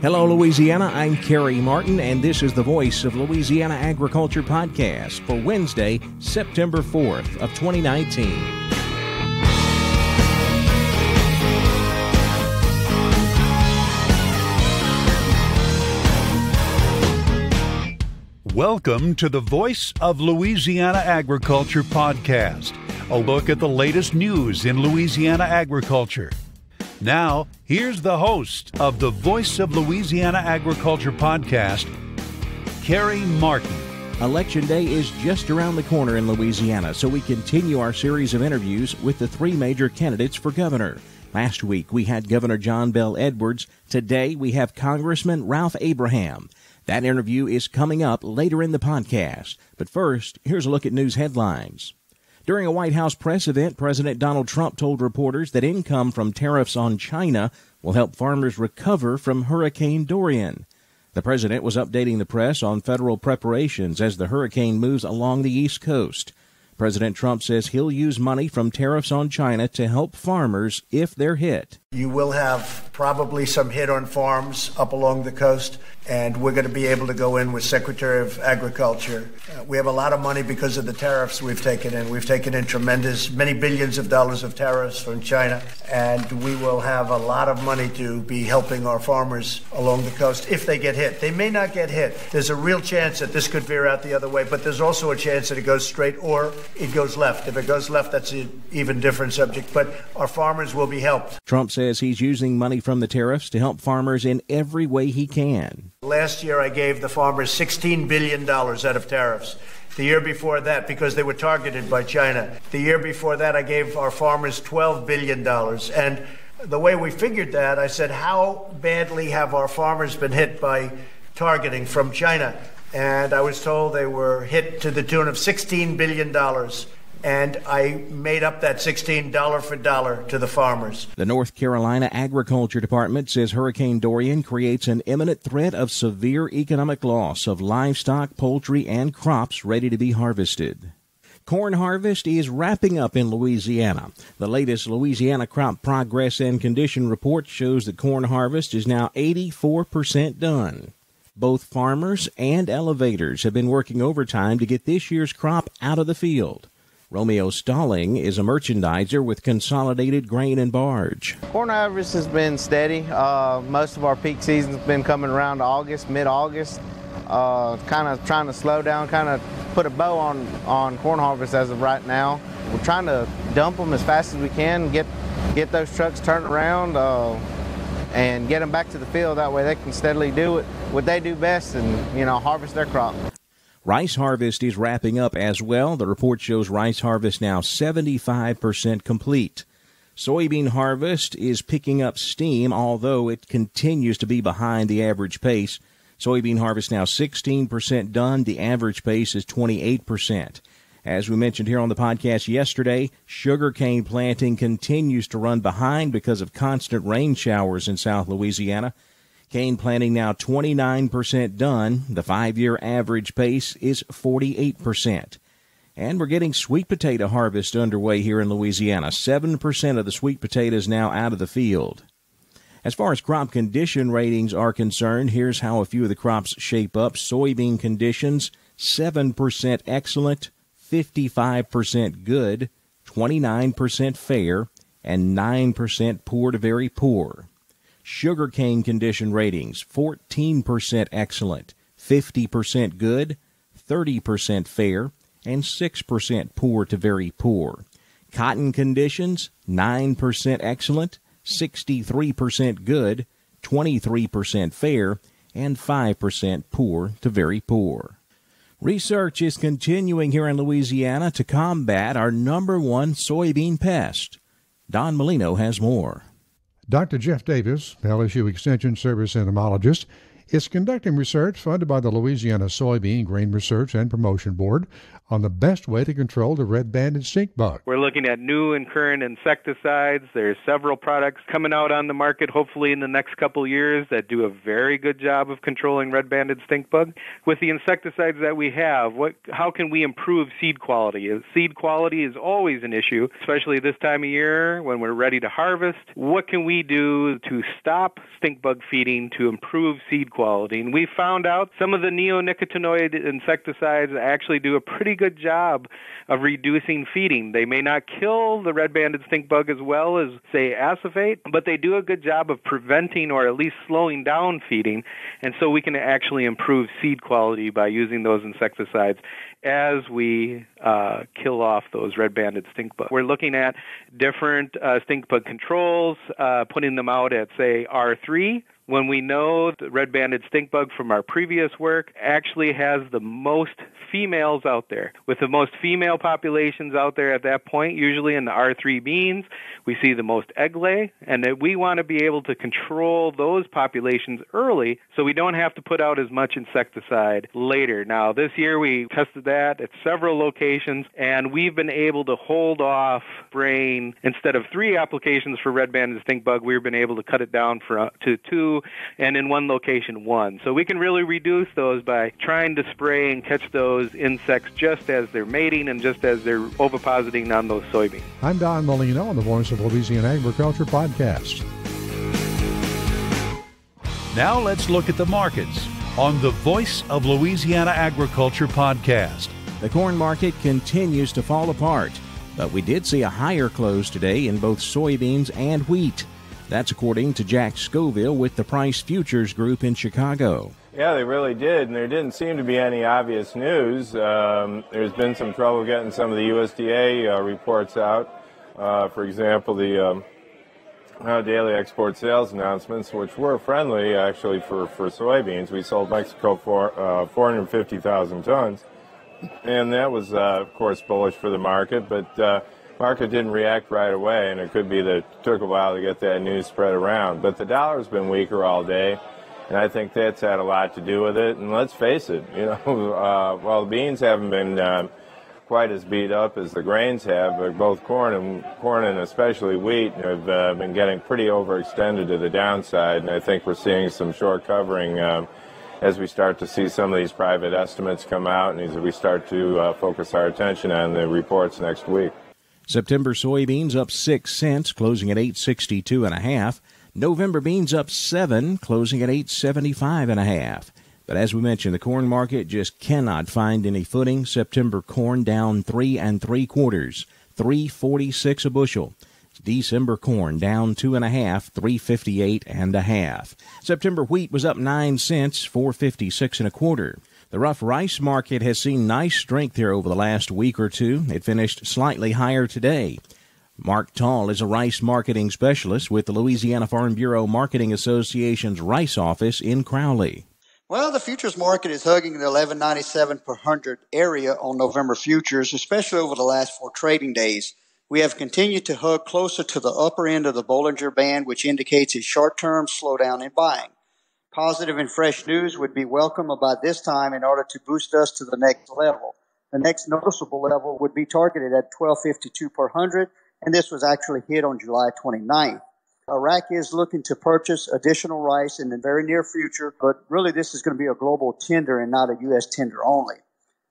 Hello, Louisiana. I'm Kerry Martin, and this is the Voice of Louisiana Agriculture podcast for Wednesday, September 4th of 2019. Welcome to the Voice of Louisiana Agriculture podcast, a look at the latest news in Louisiana agriculture. Now, here's the host of the Voice of Louisiana Agriculture podcast, Kerry Martin. Election Day is just around the corner in Louisiana, so we continue our series of interviews with the three major candidates for governor. Last week we had Governor John Bel Edwards. Today we have Congressman Ralph Abraham. That interview is coming up later in the podcast. But first, here's a look at news headlines. During a White House press event, President Donald Trump told reporters that income from tariffs on China will help farmers recover from Hurricane Dorian. The president was updating the press on federal preparations as the hurricane moves along the East Coast. President Trump says he'll use money from tariffs on China to help farmers if they're hit. You will have probably some hit on farms up along the coast, and we're going to be able to go in with Secretary of Agriculture. Uh, we have a lot of money because of the tariffs we've taken in. We've taken in tremendous, many billions of dollars of tariffs from China, and we will have a lot of money to be helping our farmers along the coast if they get hit. They may not get hit. There's a real chance that this could veer out the other way, but there's also a chance that it goes straight or it goes left. If it goes left, that's an even different subject, but our farmers will be helped. Trump says he's using money from the tariffs to help farmers in every way he can. Last year, I gave the farmers $16 billion out of tariffs. The year before that, because they were targeted by China. The year before that, I gave our farmers $12 billion. And the way we figured that, I said, How badly have our farmers been hit by targeting from China? And I was told they were hit to the tune of $16 billion and I made up that 16 dollar for dollar to the farmers. The North Carolina Agriculture Department says Hurricane Dorian creates an imminent threat of severe economic loss of livestock, poultry, and crops ready to be harvested. Corn harvest is wrapping up in Louisiana. The latest Louisiana Crop Progress and Condition report shows that corn harvest is now 84% done. Both farmers and elevators have been working overtime to get this year's crop out of the field. Romeo Stalling is a merchandiser with Consolidated Grain and Barge. Corn harvest has been steady. Uh, most of our peak season's been coming around August, mid-August. Uh, kind of trying to slow down, kind of put a bow on, on corn harvest as of right now. We're trying to dump them as fast as we can, get get those trucks turned around, uh, and get them back to the field. That way they can steadily do it what they do best and you know harvest their crop. Rice harvest is wrapping up as well. The report shows rice harvest now 75% complete. Soybean harvest is picking up steam, although it continues to be behind the average pace. Soybean harvest now 16% done. The average pace is 28%. As we mentioned here on the podcast yesterday, sugarcane planting continues to run behind because of constant rain showers in South Louisiana. Cane planting now 29% done. The five year average pace is 48%. And we're getting sweet potato harvest underway here in Louisiana. 7% of the sweet potatoes now out of the field. As far as crop condition ratings are concerned, here's how a few of the crops shape up. Soybean conditions 7% excellent, 55% good, 29% fair, and 9% poor to very poor. Sugarcane condition ratings 14% excellent, 50% good, 30% fair, and 6% poor to very poor. Cotton conditions 9% excellent, 63% good, 23% fair, and 5% poor to very poor. Research is continuing here in Louisiana to combat our number one soybean pest. Don Molino has more. Dr. Jeff Davis, LSU Extension Service entomologist, is conducting research funded by the Louisiana Soybean Grain Research and Promotion Board on the best way to control the red banded stink bug. We're looking at new and current insecticides. There's several products coming out on the market, hopefully in the next couple years, that do a very good job of controlling red banded stink bug. With the insecticides that we have, what, how can we improve seed quality? Uh, seed quality is always an issue, especially this time of year when we're ready to harvest. What can we do to stop stink bug feeding to improve seed quality? And we found out some of the neonicotinoid insecticides actually do a pretty good job of reducing feeding. They may not kill the red-banded stink bug as well as, say, acephate, but they do a good job of preventing or at least slowing down feeding. And so we can actually improve seed quality by using those insecticides as we uh, kill off those red-banded stink bugs. We're looking at different uh, stink bug controls, uh, putting them out at, say, R3 when we know the red-banded stink bug from our previous work actually has the most females out there. With the most female populations out there at that point, usually in the R3 beans, we see the most egg lay, and that we want to be able to control those populations early so we don't have to put out as much insecticide later. Now, this year we tested that at several locations, and we've been able to hold off spraying instead of three applications for red-banded stink bug, we've been able to cut it down for, uh, to two and in one location one. So we can really reduce those by trying to spray and catch those insects just as they're mating and just as they're ovipositing on those soybeans. I'm Don Molino on the Voice of Louisiana Agriculture podcast. Now let's look at the markets on the Voice of Louisiana Agriculture podcast. The corn market continues to fall apart, but we did see a higher close today in both soybeans and wheat. That's according to Jack Scoville with the Price Futures Group in Chicago. Yeah, they really did, and there didn't seem to be any obvious news. Um, there's been some trouble getting some of the USDA uh, reports out. Uh, for example, the um, uh, daily export sales announcements, which were friendly actually for, for soybeans. We sold Mexico for uh, 450,000 tons, and that was, uh, of course, bullish for the market, but uh, market didn't react right away, and it could be that it took a while to get that news spread around. But the dollar's been weaker all day, and I think that's had a lot to do with it. And let's face it, you know, uh, while the beans haven't been uh, quite as beat up as the grains have, but both corn and corn and especially wheat have uh, been getting pretty overextended to the downside, and I think we're seeing some short covering. Um, as we start to see some of these private estimates come out and as we start to uh, focus our attention on the reports next week. September soybeans up 6 cents, closing at 862 and a half. November beans up 7, closing at 875 and a half. But as we mentioned, the corn market just cannot find any footing. September corn down 3 and 3 quarters, 346 a bushel. December corn down two and a half, 358 and a half. September wheat was up nine cents, four fifty six and a quarter. The rough rice market has seen nice strength here over the last week or two. It finished slightly higher today. Mark Tall is a rice marketing specialist with the Louisiana Farm Bureau Marketing Association's rice office in Crowley. Well, the futures market is hugging the 1197 per hundred area on November futures, especially over the last four trading days. We have continued to hug closer to the upper end of the Bollinger Band, which indicates a short-term slowdown in buying positive and fresh news would be welcome about this time in order to boost us to the next level. The next noticeable level would be targeted at 1252 per hundred, and this was actually hit on July 29th. Iraq is looking to purchase additional rice in the very near future, but really this is going to be a global tender and not a U.S. tender only.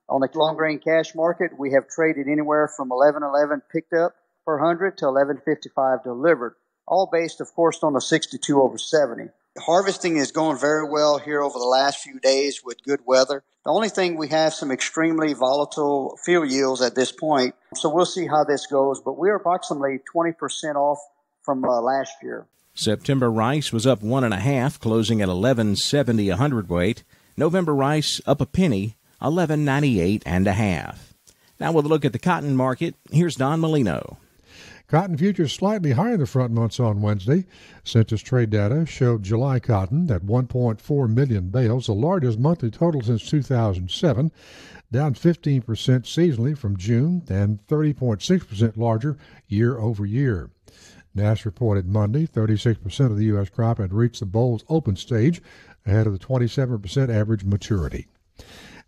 On the long grain cash market, we have traded anywhere from 1111 picked up per hundred to 1155 delivered, all based, of course, on the 62 over 70 harvesting is going very well here over the last few days with good weather. The only thing we have some extremely volatile field yields at this point, so we'll see how this goes. But we're approximately 20% off from uh, last year. September rice was up one and a half, closing at 1170 a hundredweight. November rice up a penny, 1198 and a half. Now with a look at the cotton market, here's Don Molino. Cotton futures slightly higher in the front months on Wednesday. Census trade data showed July cotton at 1.4 million bales, the largest monthly total since 2007, down 15% seasonally from June and 30.6% larger year over year. NASS reported Monday 36% of the U.S. crop had reached the bolls open stage, ahead of the 27% average maturity.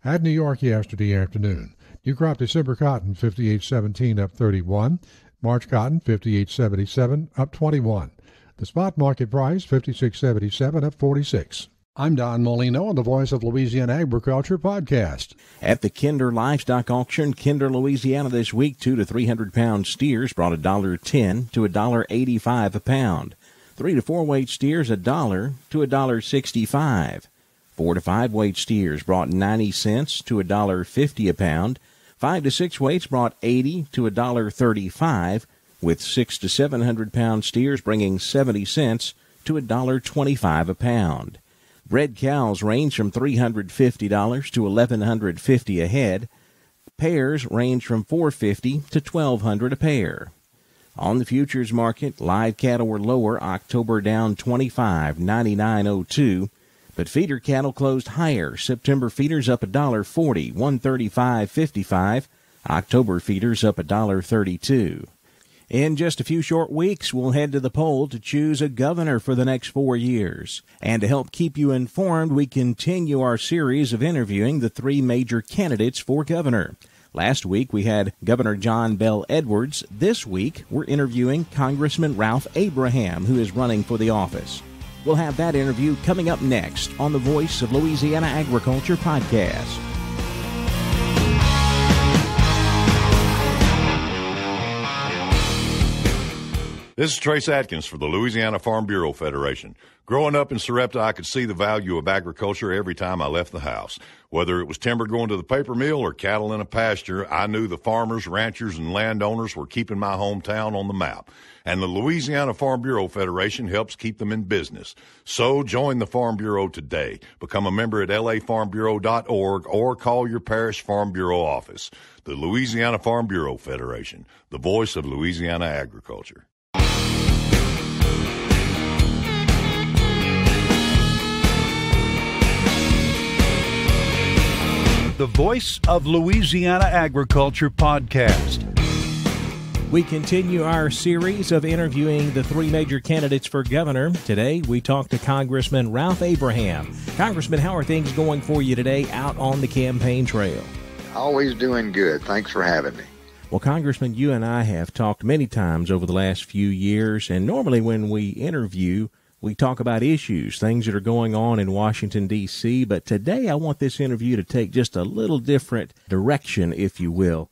At New York yesterday afternoon, new crop December cotton 58.17 up 31, March cotton 58.77 up 21. The spot market price 56.77 up 46. I'm Don Molino on the Voice of Louisiana Agriculture podcast. At the Kinder Livestock Auction, Kinder, Louisiana this week, two to three hundred pound steers brought a dollar ten to a dollar eighty five a pound. Three to four weight steers a dollar to a dollar sixty five. Four to five weight steers brought ninety cents to a dollar fifty a pound. Five to six weights brought eighty to a dollar thirty five, with six to seven hundred pound steers bringing seventy cents to a dollar twenty five a pound. Bred cows range from $350 to $1,150 a head. Pairs range from $450 to 1,200 a pair. On the futures market, live cattle were lower, October down 25, 99.02, but feeder cattle closed higher. September feeders up $1.40, 135.55. October feeders up $1.32. In just a few short weeks, we'll head to the poll to choose a governor for the next four years. And to help keep you informed, we continue our series of interviewing the three major candidates for governor. Last week we had Governor John Bel Edwards. This week we're interviewing Congressman Ralph Abraham, who is running for the office. We'll have that interview coming up next on the Voice of Louisiana Agriculture podcast. This is Trace Adkins for the Louisiana Farm Bureau Federation. Growing up in Sarepta, I could see the value of agriculture every time I left the house. Whether it was timber going to the paper mill or cattle in a pasture, I knew the farmers, ranchers, and landowners were keeping my hometown on the map. And the Louisiana Farm Bureau Federation helps keep them in business. So join the Farm Bureau today. Become a member at lafarmbureau.org or call your parish Farm Bureau office. The Louisiana Farm Bureau Federation, the voice of Louisiana agriculture. The Voice of Louisiana Agriculture podcast. We continue our series of interviewing the three major candidates for governor. Today, we talk to Congressman Ralph Abraham. Congressman, how are things going for you today out on the campaign trail? Always doing good. Thanks for having me. Well, Congressman, you and I have talked many times over the last few years, and normally when we interview, we talk about issues, things that are going on in Washington, D.C., but today I want this interview to take just a little different direction, if you will.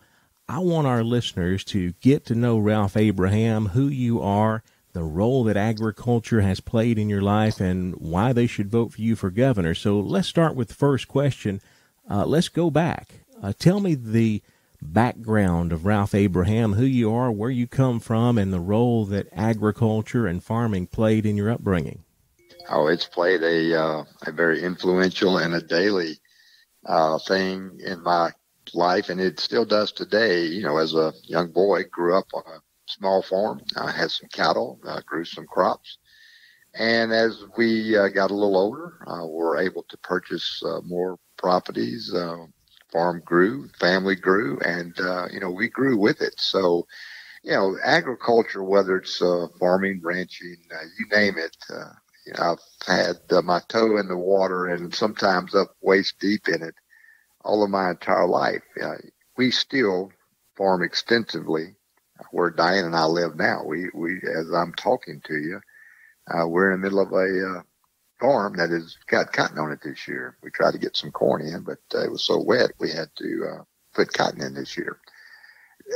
I want our listeners to get to know Ralph Abraham, who you are, the role that agriculture has played in your life, and why they should vote for you for governor. So let's start with the first question. Uh, let's go back. Uh, tell me the background of Ralph Abraham, who you are, where you come from, and the role that agriculture and farming played in your upbringing. Oh, it's played a uh, a very influential and a daily uh, thing in my life, and it still does today. You know, as a young boy, grew up on a small farm. I had some cattle, uh, grew some crops, and as we uh, got a little older, uh, we were able to purchase uh, more properties. Uh, farm grew, family grew, and uh, you know we grew with it. So, you know, agriculture, whether it's uh, farming, ranching, uh, you name it. Uh, you know, I've had uh, my toe in the water and sometimes up waist deep in it all of my entire life. Uh, we still farm extensively where Diane and I live now. We we as I'm talking to you, uh, we're in the middle of a uh, farm that has got cotton on it this year. We tried to get some corn in, but uh, it was so wet we had to uh, put cotton in this year.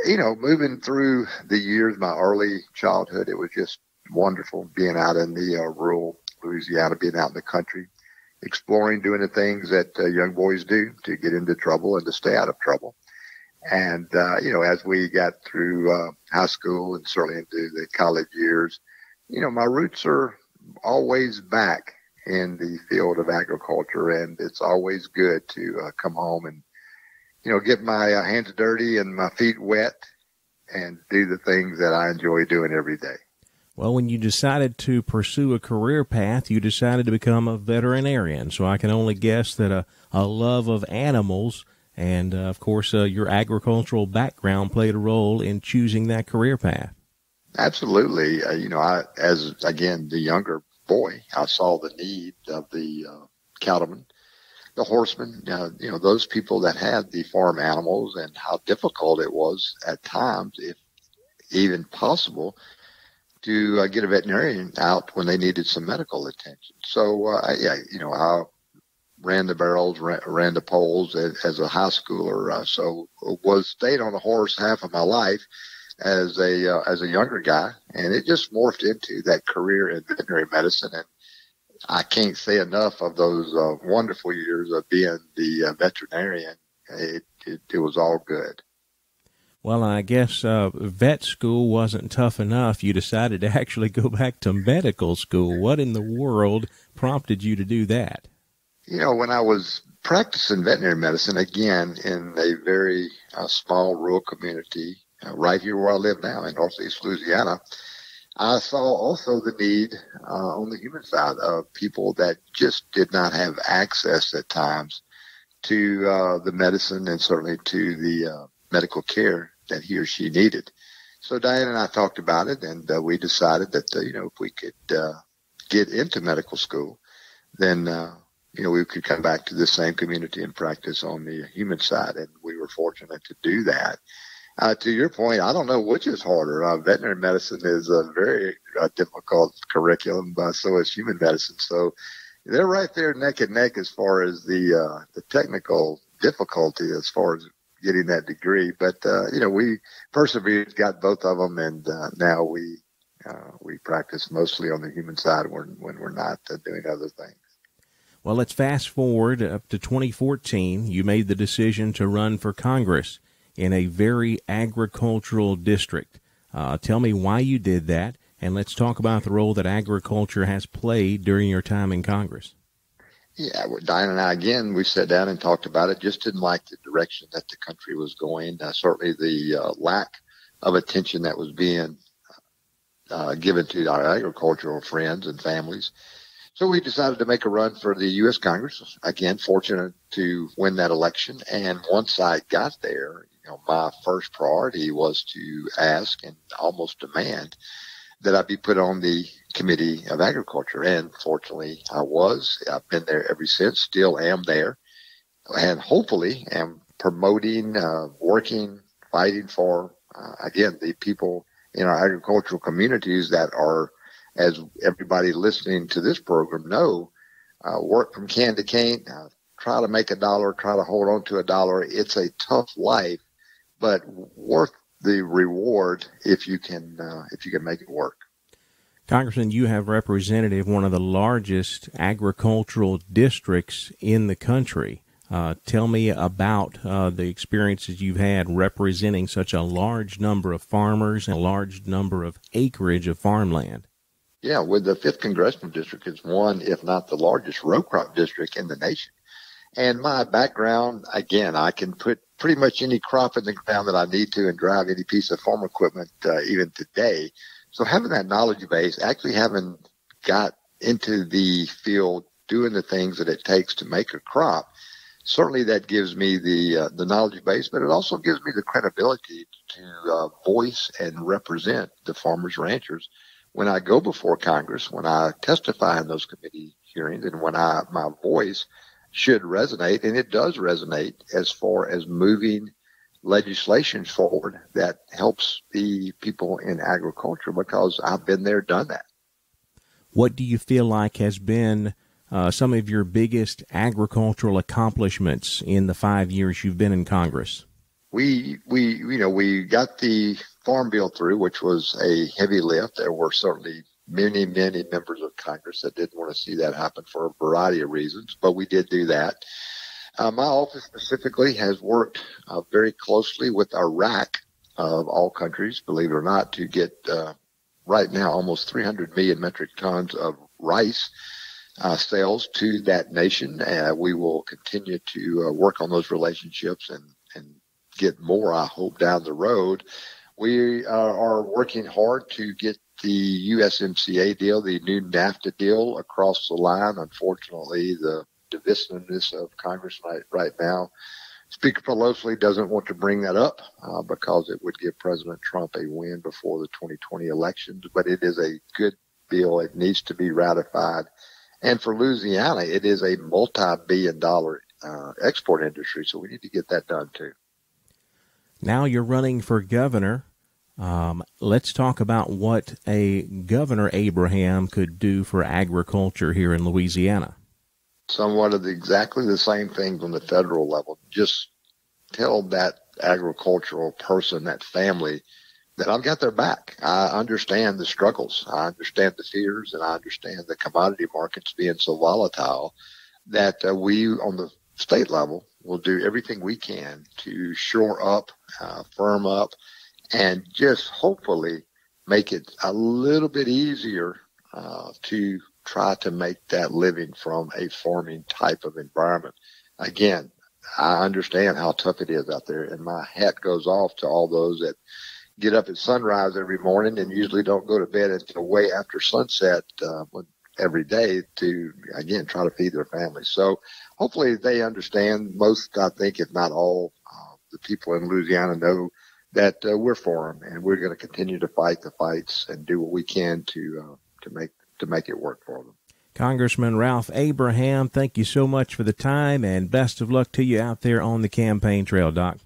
You know, moving through the years, my early childhood, it was just wonderful being out in the uh, rural Louisiana, being out in the country, exploring, doing the things that uh, young boys do to get into trouble and to stay out of trouble. And, uh, you know, as we got through uh, high school and certainly into the college years, you know, my roots are always back in the field of agriculture, and it's always good to uh, come home and you know get my uh, hands dirty and my feet wet and do the things that I enjoy doing every day. Well, when you decided to pursue a career path, you decided to become a veterinarian. So I can only guess that a, a love of animals and, uh, of course, uh, your agricultural background played a role in choosing that career path. Absolutely. Uh, you know, I, as again, the younger boy, I saw the need of the uh, cattlemen, the horsemen, uh, you know, those people that had the farm animals and how difficult it was at times, if even possible, to uh, get a veterinarian out when they needed some medical attention. So, uh, yeah, you know, I ran the barrels, ran, ran the poles as, as a high schooler. Uh, so was stayed on a horse half of my life as a uh, as a younger guy, and it just morphed into that career in veterinary medicine. And I can't say enough of those uh, wonderful years of being the uh, veterinarian. It, it, it was all good. Well, I guess uh, vet school wasn't tough enough. You decided to actually go back to medical school. What in the world prompted you to do that? You know, when I was practicing veterinary medicine, again, in a very uh, small rural community, uh, right here where I live now in Northeast Louisiana, I saw also the need uh, on the human side of people that just did not have access at times to uh, the medicine and certainly to the uh, medical care that he or she needed. So Diane and I talked about it, and uh, we decided that uh, you know if we could get into medical school, then you know we could come back to the same community and practice on the human side, and we were fortunate to do that. Uh, to your point, I don't know which is harder. Uh, veterinary medicine is a very uh, difficult curriculum, but so is human medicine. So they're right there neck and neck as far as the uh, the technical difficulty as far as getting that degree. But uh, you know, we persevered, got both of them, and uh, now we we practice mostly on the human side when when we're not doing other things. Well, let's fast forward up to 2014. You made the decision to run for Congress in a very agricultural district. Uh, tell me why you did that, and let's talk about the role that agriculture has played during your time in Congress. Yeah, Diane and I again, we sat down and talked about it. Just didn't like the direction that the country was going. Uh, certainly, the uh, lack of attention that was being uh, given to our agricultural friends and families. So we decided to make a run for the U.S. Congress. Again, fortunate to win that election. And once I got there, you know, my first priority was to ask and almost demand that I be put on the Committee of Agriculture. And fortunately, I was. I've been there ever since, still am there, and hopefully am promoting, uh, working, fighting for, uh, again, the people in our agricultural communities that are, as everybody listening to this program know, uh, work from can to cane, uh, try to make a dollar, try to hold on to a dollar. It's a tough life, but worth the reward if you can uh, if you can make it work. Congressman, you have represented one of the largest agricultural districts in the country. Uh, tell me about uh, the experiences you've had representing such a large number of farmers and a large number of acreage of farmland. Yeah, with the fifth congressional district, it's one, if not the largest row crop district in the nation. And my background, again, I can put pretty much any crop in the ground that I need to and drive any piece of farm equipment, uh, even today. So having that knowledge base, actually having got into the field, doing the things that it takes to make a crop, certainly that gives me the uh, the knowledge base, but it also gives me the credibility to uh, voice and represent the farmers ranchers when I go before Congress, when I testify in those committee hearings, and when I my voice should resonate, and it does resonate as far as moving legislation forward that helps the people in agriculture because I've been there, done that. What do you feel like has been uh, some of your biggest agricultural accomplishments in the five years you've been in Congress? We, we, you know, we got the farm bill through, which was a heavy lift. There were certainly many, many members of Congress that didn't want to see that happen for a variety of reasons, but we did do that. Uh, my office specifically has worked uh, very closely with Iraq of all countries, believe it or not, to get uh, right now almost 300 million metric tons of rice uh, sales to that nation. Uh, we will continue to uh, work on those relationships and, and get more, I hope, down the road. We are working hard to get the USMCA deal, the new NAFTA deal across the line. Unfortunately, the divisiveness of Congress right, right now Speaker Pelosi doesn't want to bring that up uh, because it would give President Trump a win before the 2020 elections. But it is a good bill. It needs to be ratified. And for Louisiana, it is a multi-billion dollar uh, export industry. So we need to get that done too. Now you're running for governor. Um, let's talk about what a Governor Abraham could do for agriculture here in Louisiana. Somewhat of the, exactly the same things on the federal level. Just tell that agricultural person, that family, that I've got their back. I understand the struggles. I understand the fears and I understand the commodity markets being so volatile that uh, we on the state level will do everything we can to shore up, uh, firm up, and just hopefully make it a little bit easier uh, to try to make that living from a farming type of environment. Again, I understand how tough it is out there, and my hat goes off to all those that get up at sunrise every morning and usually don't go to bed until way after sunset uh, every day to again try to feed their families. So hopefully they understand. Most, I think, if not all, uh, the people in Louisiana know that uh, we're for them, and we're going to continue to fight the fights and do what we can to uh, to make to make it work for them. Congressman Ralph Abraham, thank you so much for the time, and best of luck to you out there on the campaign trail, Doc.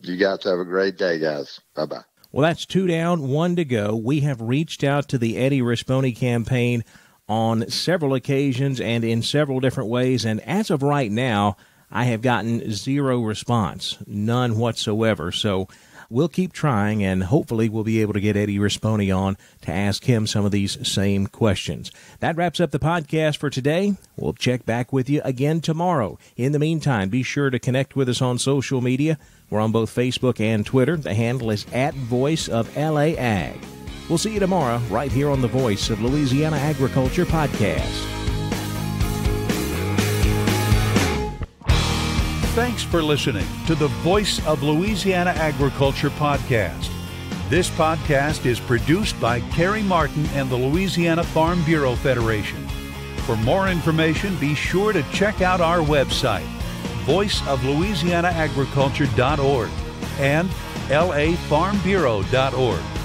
You guys have a great day, guys. Bye bye. Well, that's two down, one to go. We have reached out to the Eddie Rispone campaign on several occasions and in several different ways, and as of right now, I have gotten zero response, none whatsoever. So we'll keep trying and hopefully we'll be able to get Eddie Rispone on to ask him some of these same questions. That wraps up the podcast for today. We'll check back with you again tomorrow. In the meantime, be sure to connect with us on social media. We're on both Facebook and Twitter. The handle is at Voice of LA Ag. We'll see you tomorrow right here on the Voice of Louisiana Agriculture podcast. Thanks for listening to the Voice of Louisiana Agriculture podcast. This podcast is produced by Carrie Martin and the Louisiana Farm Bureau Federation. For more information, be sure to check out our website, voiceoflouisianaagriculture.org and lafarmbureau.org.